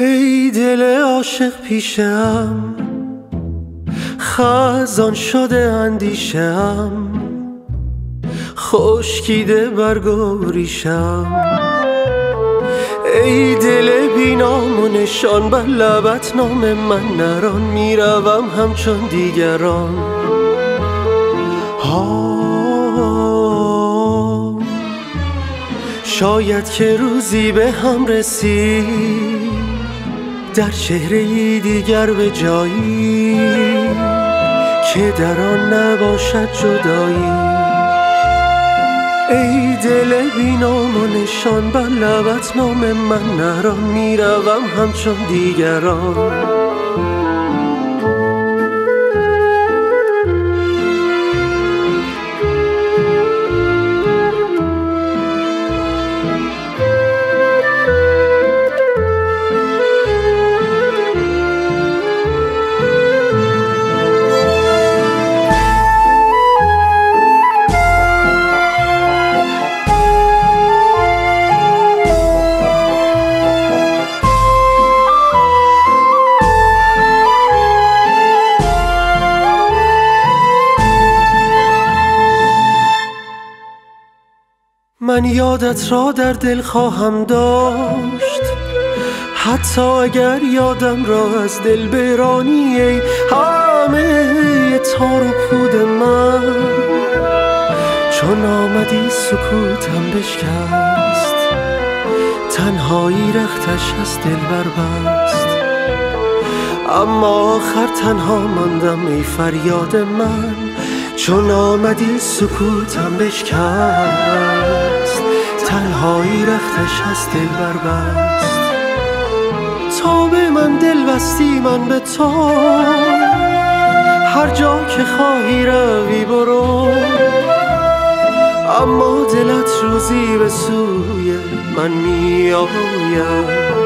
عاشق پیشم خزان شده اندیشم خشکیده برگوریشم ای دل بینام و نشان بر لبت نام من نران می‌روم همچون دیگران. ها شاید که روزی به هم رسید. در چهره دیگر به جایی که در آن نباشد جدایی. ای دل بینام و نشان بر لبت نام من نران می‌روم همچون دیگران. من یادت را در دل خواهم داشت. حتی اگر یادم را از دل برانی ای همه تار و پود من. چون آمدی سکوتم بشکست تنهایی رختش از دل بربست. اما آخر تنها ماندم ای فریاد من. چون آمدی سکوتم بشکست. تنهایی رختش از دل بربست. تا به من دل بستی من به تو. هر جا که خواهی روی برو. اما دلت روزی به سوی من می آید